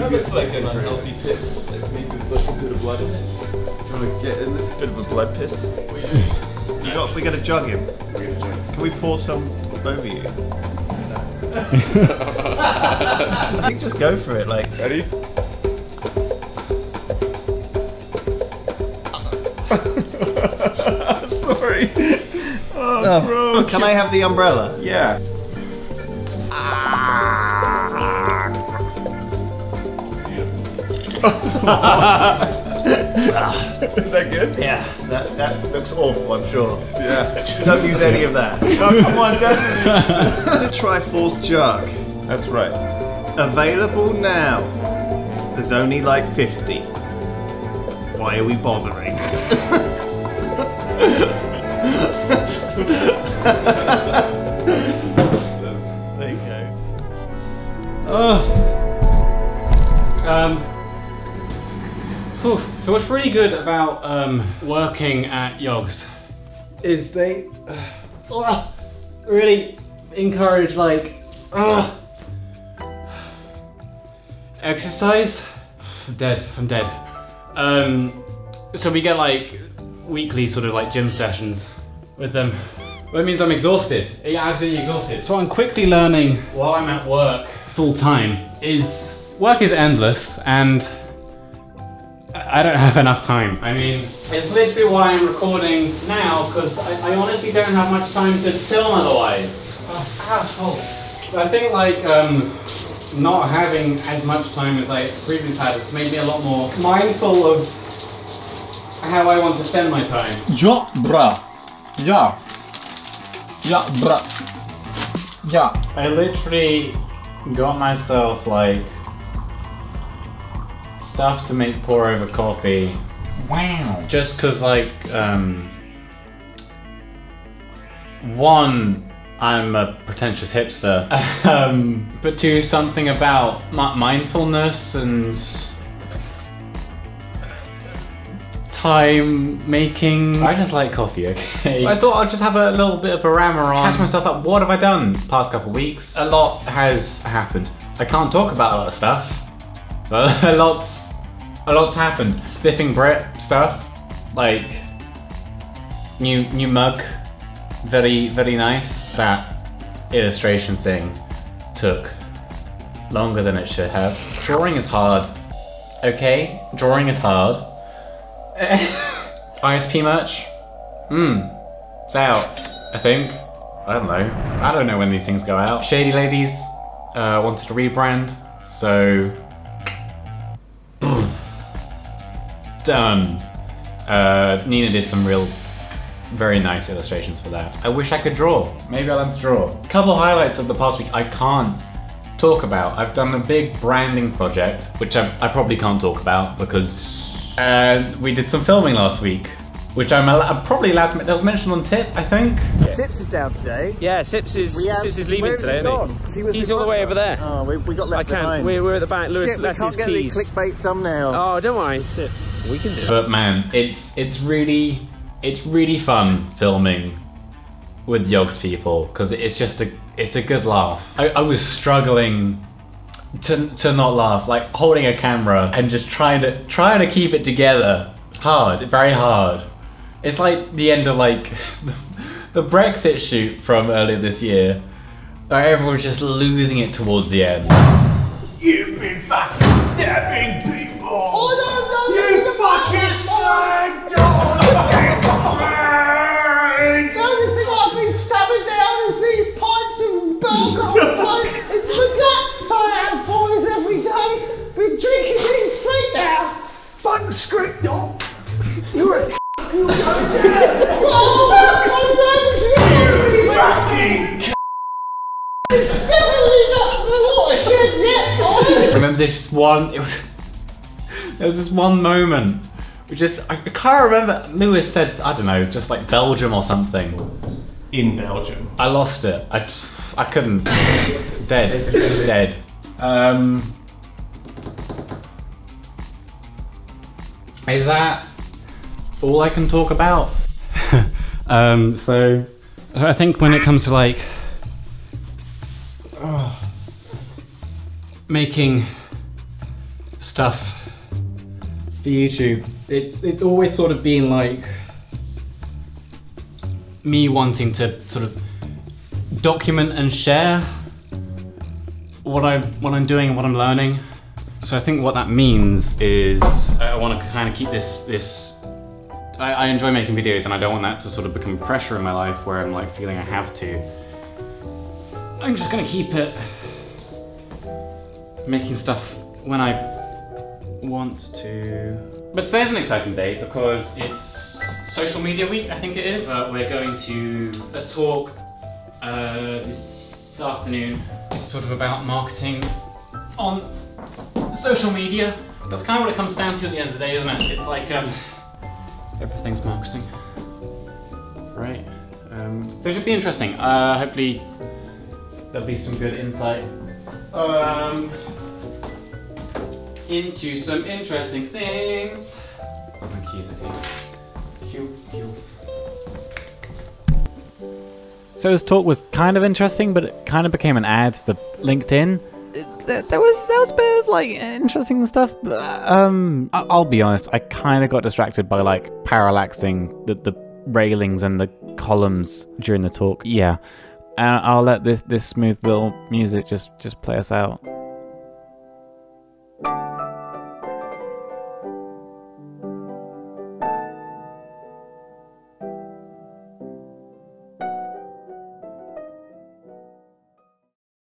That looks like an unhealthy piss. Like maybe with a bit of blood in it. Do you want to get in this? Bit of a blood piss. You got, we got to jug him. Can we pour some over you? I think just go for it. Like, Ready? Sorry. Oh, oh, gross. can I have the umbrella? Yeah. Is that good? Yeah, that, that looks awful, I'm sure. Yeah. Don't use any of that. Oh, come on, definitely. the Triforce jug. That's right. Available now. There's only like 50. Why are we bothering? there you go. Oh. Um. Whew. So what's really good about um, working at Yogs is they uh, really encourage like uh, exercise. I'm dead. I'm dead. Um, so we get like weekly sort of like gym sessions with them. That means I'm exhausted. Yeah, absolutely exhausted. So what I'm quickly learning while I'm at work full time is work is endless and I don't have enough time. I mean, it's literally why I'm recording now because I, I honestly don't have much time to film otherwise. Oh, asshole. I think like um, not having as much time as I previously had has made me a lot more mindful of how I want to spend my time. Ja, bra. Ja. Ja, bruh. Ja. I literally got myself like stuff to make pour over coffee. Wow. just because like um one i'm a pretentious hipster um but two something about mi- mindfulness and time making. I just like coffee okay? I thought i'd just have a little bit of a rammer on. Catch myself up. What have i done past couple weeks? A lot has happened. I can't talk about a lot of stuff but a lot's a lot's happened. Spiffing Brit stuff, like new new mug, very very nice. That illustration thing took longer than it should have. Drawing is hard. Okay, drawing is hard. ISP merch. Hmm, it's out. I think. I don't know. I don't know when these things go out. Shady Ladies uh, wanted to rebrand, so done. Uh, Nina did some real, very nice illustrations for that. I wish I could draw. Maybe I'll have to draw. Couple highlights of the past week I can't talk about. I've done a big branding project, which I, I probably can't talk about because uh, we did some filming last week, which I'm, I'm probably allowed to. That was mentioned on tip, I think. Sips is down today. Yeah, Sips is We have- Sips is where leaving has he today, isn't gone? he He's all the way over there. Oh, we, we got I left can't. behind. We're, we're at the back. Lewis Shit, we left can't his get keys. the clickbait thumbnail. Oh, don't worry, Sips. We can do it. But man, it's it's really it's really fun filming with Yogs people because it's just a it's a good laugh. I, I was struggling to to not laugh, like holding a camera and just trying to trying to keep it together. Hard, very hard. It's like the end of like the Brexit shoot from earlier this year, where everyone's just losing it towards the end. You've been fucking stabbing people! Oh, no, no, you fucking slag dog! The only thing I've been stabbing down is these pints of alcohol into the guts I have, boys, every day. Been drinking these straight now. Fun script, dog. You're a you go down. Oh, I can't It's definitely not the watershed yet, boys. Remember this one. It was, there was this one moment, which is I can't remember. Lewis said I don't know, just like Belgium or something. In Belgium. I lost it. I I couldn't. dead, dead. Um, is that all I can talk about? um, so, so I think when it comes to like oh, making stuff for YouTube. It's it's always sort of been like me wanting to sort of document and share what I what I'm doing and what I'm learning. So I think what that means is I want to kind of keep this this. I, I enjoy making videos and I don't want that to sort of become pressure in my life where I'm like feeling I have to. I'm just gonna keep it making stuff when I want to. But today's an exciting day because it's social media week, I think it is. Uh, we're going to a talk uh, this afternoon. It's sort of about marketing on social media. That's kind of what it comes down to at the end of the day, isn't it? It's like um, everything's marketing, right? Um, so it should be interesting. Uh, hopefully, there'll be some good insight um, into some interesting things. Oh, my keys, okay. Cue, cue. So his talk was kind of interesting, but it kind of became an ad for LinkedIn. There, there was there was a bit of like interesting stuff. But, um, I- I'll be honest, I kind of got distracted by like parallaxing the, the railings and the columns during the talk. Yeah, and I'll let this this smooth little music just just play us out.